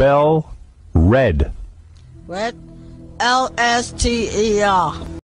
Spell red. Red. L S T E R.